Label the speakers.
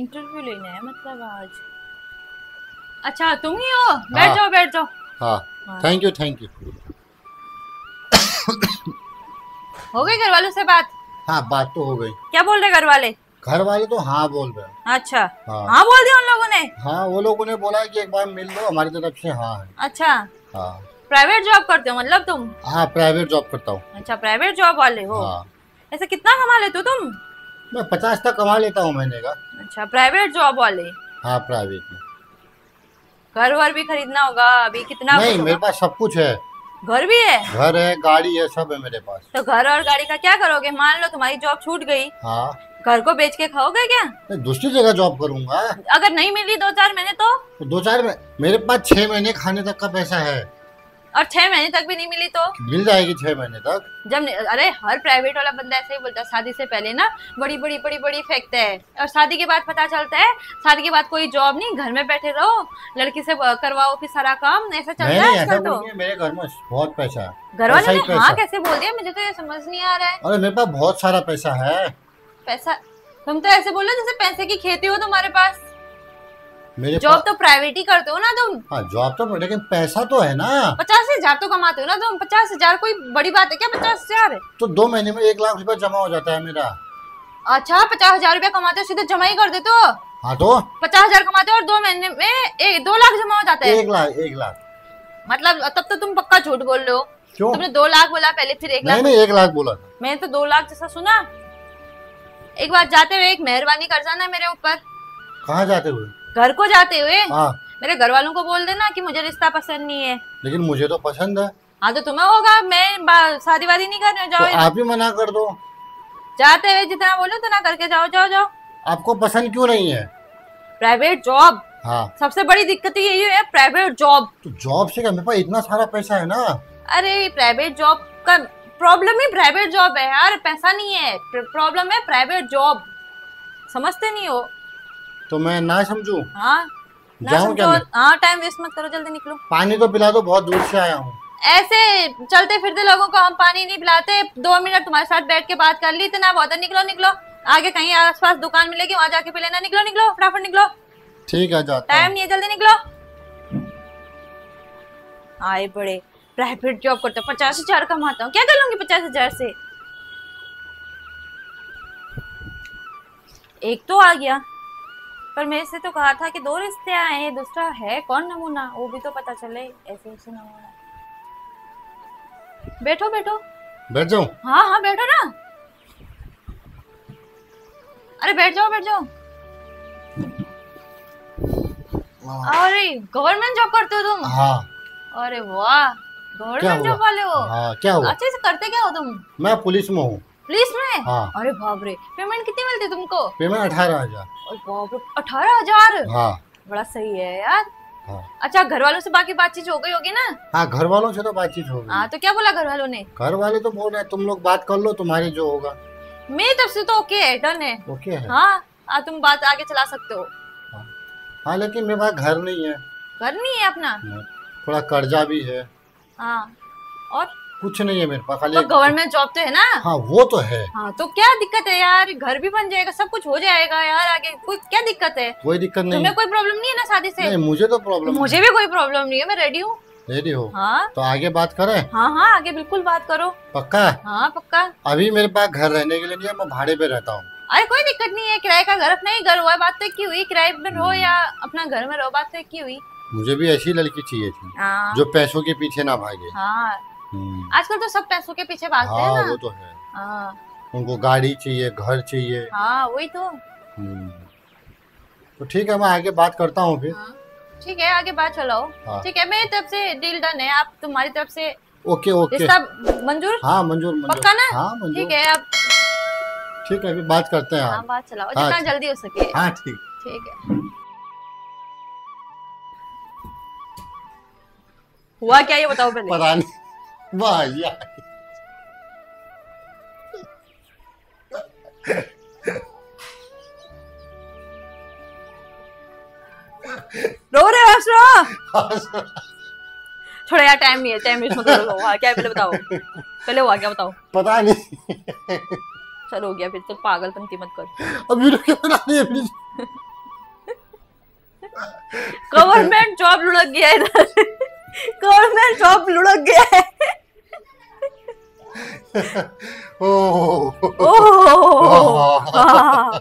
Speaker 1: Interview लेना है मतलब आज। अच्छा तुम ही हो? बैठ
Speaker 2: हाँ।
Speaker 1: जाओ बैठ जाओ।
Speaker 2: हाँ। थैंक यू थैंक यू
Speaker 1: हो गई घर वालों से बात?
Speaker 2: हाँ बात तो हो गई।
Speaker 1: क्या बोल रहे घर वाले
Speaker 2: घर वाले तो हाँ बोल रहे हैं।
Speaker 1: अच्छा।
Speaker 2: हाँ।
Speaker 1: हाँ बोल दिया उन लोगों ने?
Speaker 2: हाँ वो लोगों ने बोला कि एक बार मिल लो हमारी तरफ़ से हाँ है।
Speaker 1: अच्छा।
Speaker 2: हाँ।
Speaker 1: प्राइवेट जॉब करते हो मतलब तुम?
Speaker 2: हाँ प्राइवेट जॉब करता हूँ।
Speaker 1: अच्छा प्राइवेट जॉब वाले हो।
Speaker 2: हाँ।
Speaker 1: ऐसे कितना कमा लेते हो तुम?
Speaker 2: मैं पचास तक कमा लेता हूँ महीने का।
Speaker 1: अच्छा प्राइवेट जॉब वाले?
Speaker 2: हाँ प्राइवेट में।
Speaker 1: घर वर भी खरीदना होगा अभी कितना
Speaker 2: नहीं मेरे पास सब कुछ है।
Speaker 1: घर भी है?
Speaker 2: घर है गाड़ी है सब है मेरे पास।
Speaker 1: तो घर और गाड़ी का क्या करोगे? मान लो तुम्हारी जॉब छूट गई।
Speaker 2: हाँ।
Speaker 1: घर को बेच के खाओगे क्या?
Speaker 2: मैं दूसरी जगह जॉब करूँगा।
Speaker 1: अगर नहीं मिली दो चार महीने तो?
Speaker 2: तो दो चार में मेरे पास छह महीने खाने तक का पैसा है।
Speaker 1: और छह महीने तक भी नहीं मिली तो?
Speaker 2: मिल जाएगी छह महीने तक।
Speaker 1: जब अरे हर प्राइवेट वाला बंदा ऐसे ही बोलता है शादी से पहले ना बड़ी बड़ी बड़ी बड़ी फेंकते हैं। और शादी के बाद पता चलता है शादी के बाद कोई जॉब नहीं घर में बैठे रहो लड़की से करवाओ फिर सारा काम ऐसा चलता
Speaker 2: नहीं
Speaker 1: है तो?
Speaker 2: मेरे घर में बहुत पैसा है।
Speaker 1: घर वाले ने हाँ कैसे बोल दिया? मुझे तो ये समझ नहीं आ रहा है।
Speaker 2: अरे मेरे पास बहुत सारा पैसा है।
Speaker 1: पैसा तुम तो ऐसे बोलो जैसे पैसे की खेती हो तुम्हारे पास।
Speaker 2: मेरे
Speaker 1: जॉब तो प्राइवेट ही करते हो ना तुम।
Speaker 2: हाँ जॉब तो लेकिन पैसा तो है ना।
Speaker 1: पचास हज़ार तो कमाते हो ना तुम। पचास हज़ार कोई बड़ी बात है क्या? पचास हज़ार?
Speaker 2: तो दो महीने में एक लाख रुपए जमा हो जाता है मेरा।
Speaker 1: अच्छा पचास हज़ार रुपया कमाते हो सीधे जमा ही कर देते हो?
Speaker 2: हाँ तो?
Speaker 1: पचास हज़ार कमाते हो और दो महीने में एक दो लाख जमा हो जाता है?
Speaker 2: एक लाख एक लाख।
Speaker 1: मतलब तब तो तुम पक्का झूठ बोल रहे हो।
Speaker 2: क्यों?
Speaker 1: तुमने दो लाख बोला पहले फिर एक लाख
Speaker 2: एक लाख बोला
Speaker 1: मैंने तो दो लाख जैसा सुना। एक बार जाते हुए एक मेहरबानी कर जाना मेरे ऊपर।
Speaker 2: कहाँ जाते हुए?
Speaker 1: घर को जाते हुए?
Speaker 2: हाँ।
Speaker 1: मेरे घर वालों को बोल देना कि मुझे रिश्ता पसंद नहीं है।
Speaker 2: लेकिन मुझे तो पसंद है।
Speaker 1: हाँ तो तुम्हें होगा। मैं शादी वादी नहीं करने
Speaker 2: तो आप ही मना कर दो।
Speaker 1: जाते हुए जितना बोलो उतना करके जाओ जाओ जाओ।
Speaker 2: आपको पसंद क्यों नहीं है?
Speaker 1: प्राइवेट जॉब
Speaker 2: हाँ।
Speaker 1: सबसे बड़ी दिक्कत यही है प्राइवेट जॉब
Speaker 2: तो जॉब से क्या? मेरे पास इतना सारा पैसा है ना।
Speaker 1: अरे प्राइवेट जॉब का प्रॉब्लम ही प्राइवेट जॉब है यार। पैसा नहीं है। प्रॉब्लम है प्राइवेट जॉब समझते नहीं हो?
Speaker 2: तो मैं ना समझू?
Speaker 1: हाँ
Speaker 2: क्या मैं?
Speaker 1: हाँ टाइम वेस्ट मत करो जल्दी निकलो।
Speaker 2: पानी तो पिला दो बहुत दूर से आया हूँ।
Speaker 1: ऐसे चलते फिरते लोगों को हम पानी नहीं पिलाते। दो मिनट तुम्हारे साथ बैठ के बात कर ली इतना बहुत निकलो निकलो। आगे कहीं आसपास दुकान मिलेगी वहाँ जाके पी लेना। निकलो निकलो फटाफट निकलो।
Speaker 2: ठीक है जाता
Speaker 1: टाइम नहीं है जल्दी निकलो। आए बड़े प्राइवेट जॉब करते पचास हज़ार कमाता हूँ। क्या कर लूँगी पचास हज़ार से? एक तो आ गया। पर मेरे से तो कहा था कि दो रिश्ते आए हैं दूसरा है कौन नमूना? वो भी तो पता चले ऐसे ऐसे नमूना। बैठो बैठो।
Speaker 2: बैठ जाऊँ?
Speaker 1: हाँ हाँ बैठो ना। अरे बैठ जाओ बैठ जाओ। अरे गवर्नमेंट जॉब करते हो तुम?
Speaker 2: हाँ।
Speaker 1: अरे वाह गवर्नमेंट जॉब वाले हो?
Speaker 2: हाँ क्या हुआ?
Speaker 1: अच्छे से करते क्या हो तुम?
Speaker 2: मैं पुलिस में हूँ।
Speaker 1: पुलिस में?
Speaker 2: हाँ।
Speaker 1: अरे बाप रे पेमेंट कितनी मिलती है तुमको?
Speaker 2: पेमेंट अठारह हज़ार।
Speaker 1: अठारह हज़ार?
Speaker 2: हाँ।
Speaker 1: बड़ा सही है यार।
Speaker 2: हाँ।
Speaker 1: अच्छा घर वालों से बाकी बातचीत हो गई होगी ना?
Speaker 2: हाँ घर वालों से तो बातचीत हो
Speaker 1: हाँ
Speaker 2: गई
Speaker 1: तो क्या बोला घर वालों ने?
Speaker 2: घर वाले तो बोल रहे तुम लोग बात कर लो तुम्हारे जो होगा।
Speaker 1: मेरी तरफ़ से तो ओके है डन है।
Speaker 2: ओके है।
Speaker 1: हाँ हाँ तुम बात आगे चला सकते हो।
Speaker 2: हाँ। लेकिन मेरे पास घर नहीं है।
Speaker 1: घर नहीं है अपना?
Speaker 2: थोड़ा कर्जा भी है।
Speaker 1: हाँ और?
Speaker 2: कुछ नहीं है मेरे पास खाली
Speaker 1: तो गवर्नमेंट जॉब तो है ना?
Speaker 2: हाँ वो तो है।
Speaker 1: हाँ तो क्या दिक्कत है यार? घर भी बन जाएगा सब कुछ हो जाएगा यार आगे। कोई क्या दिक्कत है?
Speaker 2: कोई दिक्कत नहीं।
Speaker 1: तुम्हें कोई प्रॉब्लम नहीं है ना शादी से?
Speaker 2: नहीं मुझे तो प्रॉब्लम
Speaker 1: मुझे भी कोई प्रॉब्लम नहीं है मैं रेडी हूँ।
Speaker 2: रेडी हो?
Speaker 1: हाँ।
Speaker 2: तो आगे बात करे?
Speaker 1: हाँ हाँ आगे बिल्कुल बात करो।
Speaker 2: पक्का?
Speaker 1: हाँ पक्का।
Speaker 2: अभी मेरे पास घर रहने के लिए नहीं है मैं भाड़े पे रहता हूँ।
Speaker 1: अरे कोई दिक्कत नहीं है किराए का घर अपना ही घर हुआ बात तो की हुई। किराए में रहो या अपना घर में रहो बात तो की हुई।
Speaker 2: मुझे भी ऐसी लड़की चाहिए थी
Speaker 1: हाँ।
Speaker 2: जो पैसों के पीछे ना भागे।
Speaker 1: हाँ।
Speaker 2: हम्म,
Speaker 1: आजकल तो सब पैसों के पीछे भागते हैं
Speaker 2: हाँ
Speaker 1: ना।
Speaker 2: वो तो है।
Speaker 1: हाँ।
Speaker 2: उनको गाड़ी चाहिए घर चाहिए।
Speaker 1: हाँ वही तो।
Speaker 2: हम्म, तो ठीक है मैं आगे बात करता हूँ फिर।
Speaker 1: हाँ। ठीक है आगे बात चलाओ।
Speaker 2: हाँ।
Speaker 1: ठीक है मेरी तरफ़ से डील डन है। आप तुम्हारी तरफ़ से
Speaker 2: ओके ओके।
Speaker 1: मंजूर?
Speaker 2: हाँ मंजूर
Speaker 1: पक्का ना?
Speaker 2: हाँ मंजूर।
Speaker 1: ठीक है आप
Speaker 2: ठीक है अभी बात करते हैं
Speaker 1: हाँ बात चलाओ।
Speaker 2: हाँ,
Speaker 1: जितना। जल्दी हो सके।
Speaker 2: हाँ ठीक।
Speaker 1: ठीक है। हुआ क्या ये बताओ पहले?
Speaker 2: पता नहीं। वाह यार
Speaker 1: रो रहे हो रहे थोड़ा यार टाइम नहीं है टाइम वेस्ट मत करो हुआ क्या पहले बताओ। पहले हुआ क्या बताओ।
Speaker 2: पता नहीं।
Speaker 1: चलो हो गया फिर तो पागलपंती मत करो।
Speaker 2: अभी रुके बना नहीं है प्लीज़
Speaker 1: गवर्नमेंट जॉब लुढ़क गया है गवर्नमेंट जॉब लुढ़क गया है।
Speaker 2: oh.
Speaker 1: Oh. oh. oh.